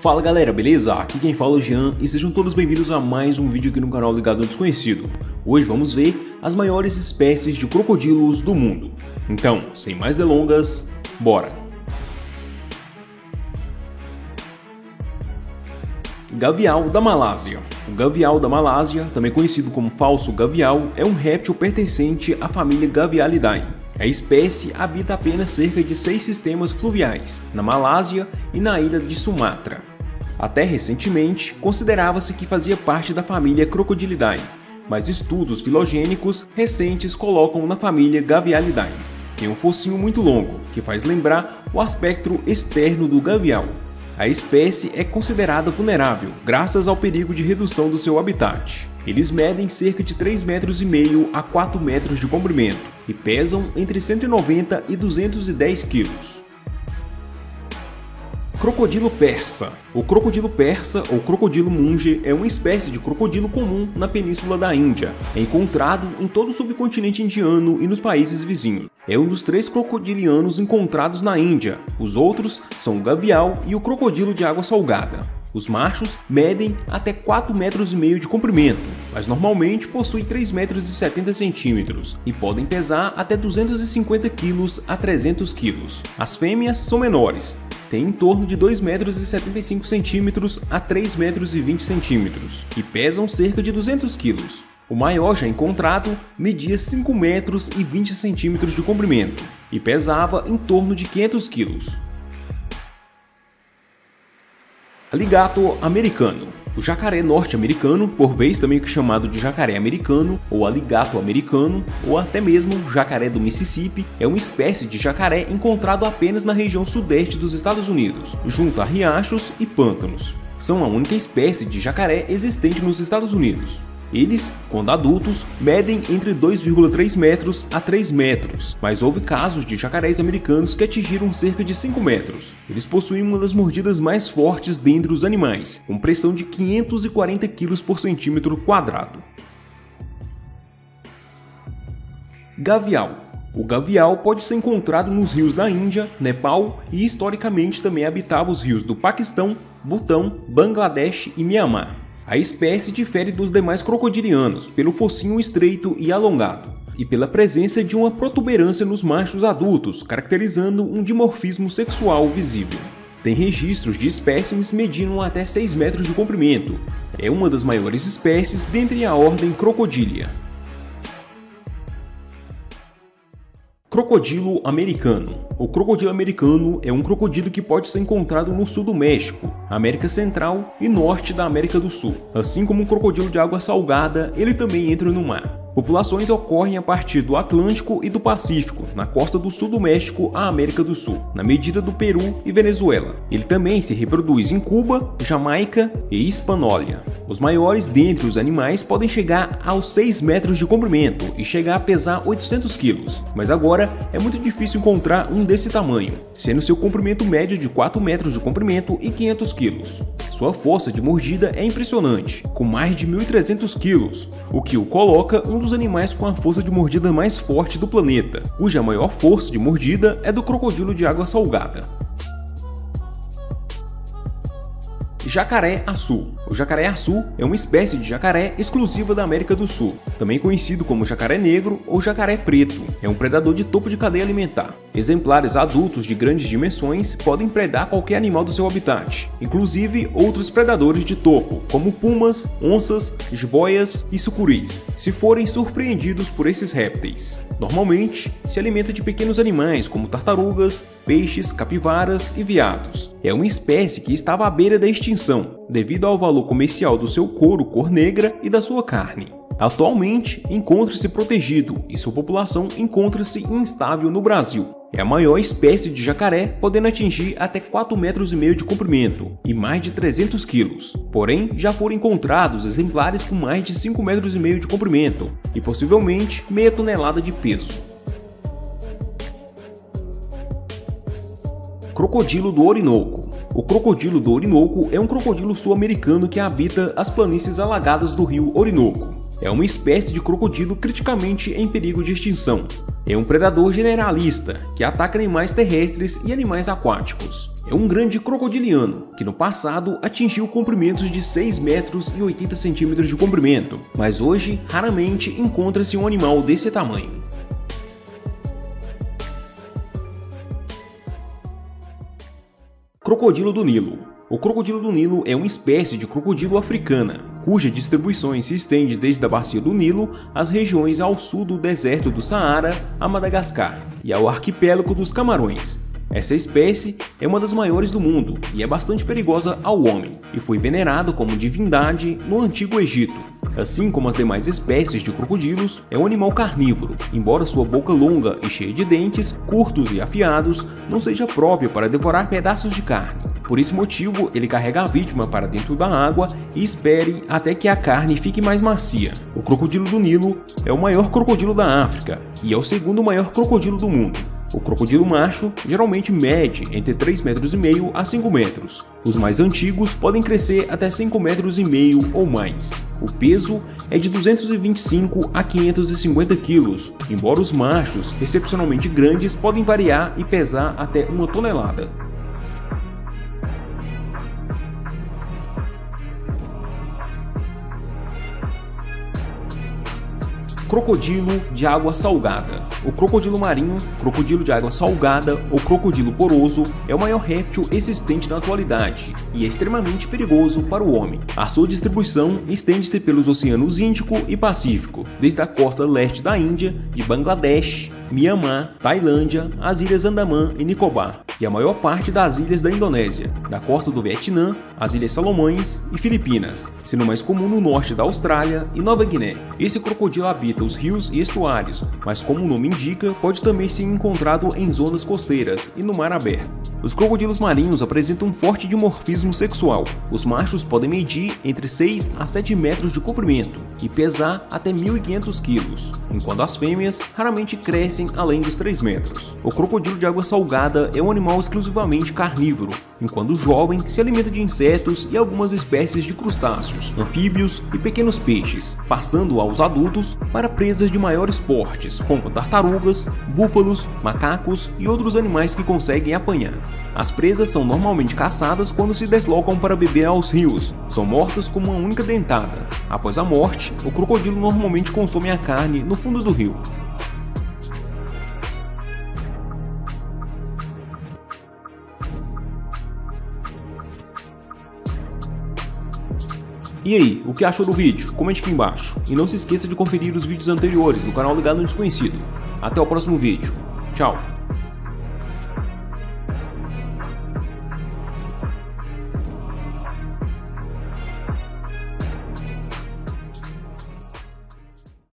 Fala galera, beleza? Aqui quem fala é o Jean e sejam todos bem-vindos a mais um vídeo aqui no canal Ligado ao Desconhecido. Hoje vamos ver as maiores espécies de crocodilos do mundo. Então, sem mais delongas, bora! Gavial da Malásia O gavial da Malásia, também conhecido como falso gavial, é um réptil pertencente à família Gavialidae. A espécie habita apenas cerca de seis sistemas fluviais, na Malásia e na ilha de Sumatra. Até recentemente, considerava-se que fazia parte da família Crocodilidae, mas estudos filogênicos recentes colocam na família Gavialidae. Tem um focinho muito longo, que faz lembrar o aspecto externo do gavial. A espécie é considerada vulnerável, graças ao perigo de redução do seu habitat. Eles medem cerca de 3,5 metros a 4 metros de comprimento e pesam entre 190 e 210 quilos. Crocodilo persa. O crocodilo persa ou crocodilo munge é uma espécie de crocodilo comum na península da Índia. É encontrado em todo o subcontinente indiano e nos países vizinhos. É um dos três crocodilianos encontrados na Índia. Os outros são o gavial e o crocodilo de água salgada. Os machos medem até 4,5 metros de comprimento, mas normalmente possuem 3,70 metros e 70 centímetros podem pesar até 250 quilos a 300 quilos. As fêmeas são menores, têm em torno de 2,75 metros 75 centímetros a 3,20 metros e 20 centímetros pesam cerca de 200 quilos. O maior já encontrado media 5 metros e 20 centímetros de comprimento e pesava em torno de 500 quilos. Aligato americano. O jacaré norte-americano, por vez também chamado de jacaré americano, ou aligato americano, ou até mesmo jacaré do Mississippi, é uma espécie de jacaré encontrado apenas na região sudeste dos Estados Unidos, junto a riachos e pântanos. São a única espécie de jacaré existente nos Estados Unidos. Eles, quando adultos, medem entre 2,3 metros a 3 metros, mas houve casos de jacarés americanos que atingiram cerca de 5 metros. Eles possuem uma das mordidas mais fortes dentre os animais, com pressão de 540 kg por centímetro quadrado. Gavial o gavial pode ser encontrado nos rios da Índia, Nepal e historicamente também habitava os rios do Paquistão, Butão, Bangladesh e Mianmar. A espécie difere dos demais crocodilianos pelo focinho estreito e alongado, e pela presença de uma protuberância nos machos adultos, caracterizando um dimorfismo sexual visível. Tem registros de espécimes medindo até 6 metros de comprimento. É uma das maiores espécies dentre a ordem Crocodilia. Crocodilo americano. O crocodilo americano é um crocodilo que pode ser encontrado no sul do México, América Central e norte da América do Sul. Assim como um crocodilo de água salgada, ele também entra no mar. Populações ocorrem a partir do Atlântico e do Pacífico, na costa do sul do México à América do Sul, na medida do Peru e Venezuela. Ele também se reproduz em Cuba, Jamaica e Hispanólia. Os maiores dentre os animais podem chegar aos 6 metros de comprimento e chegar a pesar 800 quilos, mas agora é muito difícil encontrar um desse tamanho, sendo seu comprimento médio de 4 metros de comprimento e 500 quilos. Sua força de mordida é impressionante, com mais de 1.300 quilos, o que o coloca um dos animais com a força de mordida mais forte do planeta, cuja maior força de mordida é do crocodilo de água salgada. Jacaré-açu. O jacaré-açu é uma espécie de jacaré exclusiva da América do Sul, também conhecido como jacaré negro ou jacaré preto. É um predador de topo de cadeia alimentar. Exemplares adultos de grandes dimensões podem predar qualquer animal do seu habitat, inclusive outros predadores de topo, como pumas, onças, jiboias e sucuris, se forem surpreendidos por esses répteis. Normalmente, se alimenta de pequenos animais como tartarugas, peixes, capivaras e veados. É uma espécie que estava à beira da extinção, devido ao valor comercial do seu couro cor negra e da sua carne. Atualmente, encontra-se protegido e sua população encontra-se instável no Brasil. É a maior espécie de jacaré, podendo atingir até 4,5 metros de comprimento e mais de 300 quilos. Porém, já foram encontrados exemplares com mais de 5 metros de comprimento e possivelmente meia tonelada de peso. Crocodilo do Orinoco o crocodilo do Orinoco é um crocodilo sul-americano que habita as planícies alagadas do rio Orinoco. É uma espécie de crocodilo criticamente em perigo de extinção. é um predador generalista que ataca animais terrestres e animais aquáticos. É um grande crocodiliano que no passado atingiu comprimentos de 6 metros e 80 centímetros de comprimento, mas hoje raramente encontra-se um animal desse tamanho. Crocodilo do Nilo o crocodilo do Nilo é uma espécie de crocodilo africana, cuja distribuição se estende desde a bacia do Nilo às regiões ao sul do deserto do Saara a Madagascar e ao arquipélago dos Camarões. Essa espécie é uma das maiores do mundo e é bastante perigosa ao homem, e foi venerado como divindade no Antigo Egito. Assim como as demais espécies de crocodilos, é um animal carnívoro, embora sua boca longa e cheia de dentes, curtos e afiados, não seja própria para devorar pedaços de carne. Por esse motivo, ele carrega a vítima para dentro da água e espere até que a carne fique mais macia. O crocodilo do Nilo é o maior crocodilo da África e é o segundo maior crocodilo do mundo. O crocodilo macho geralmente mede entre 3,5 metros a 5 metros. Os mais antigos podem crescer até 5 metros e meio ou mais. O peso é de 225 a 550 quilos, embora os machos, excepcionalmente grandes, podem variar e pesar até uma tonelada. Crocodilo de água salgada. O crocodilo marinho, crocodilo de água salgada ou crocodilo poroso é o maior réptil existente na atualidade e é extremamente perigoso para o homem. A sua distribuição estende-se pelos oceanos Índico e Pacífico, desde a costa leste da Índia, de Bangladesh, Mianmar, Tailândia, as ilhas Andaman e Nicobar, e a maior parte das ilhas da Indonésia, da costa do Vietnã, as Ilhas Salomões e Filipinas, sendo mais comum no norte da Austrália e Nova Guiné. Esse crocodilo habita os rios e estuários, mas como o nome indica, pode também ser encontrado em zonas costeiras e no mar aberto. Os crocodilos marinhos apresentam um forte dimorfismo sexual. Os machos podem medir entre 6 a 7 metros de comprimento e pesar até 1.500 quilos, enquanto as fêmeas raramente crescem além dos 3 metros. O crocodilo de água salgada é um animal exclusivamente carnívoro, enquanto jovem se alimenta de insetos e algumas espécies de crustáceos, anfíbios e pequenos peixes, passando aos adultos para presas de maiores portes, como tartarugas, búfalos, macacos e outros animais que conseguem apanhar. As presas são normalmente caçadas quando se deslocam para beber aos rios, são mortas com uma única dentada. Após a morte, o crocodilo normalmente consome a carne no fundo do rio. E aí, o que achou do vídeo? Comente aqui embaixo. E não se esqueça de conferir os vídeos anteriores do canal Ligado no Desconhecido. Até o próximo vídeo. Tchau!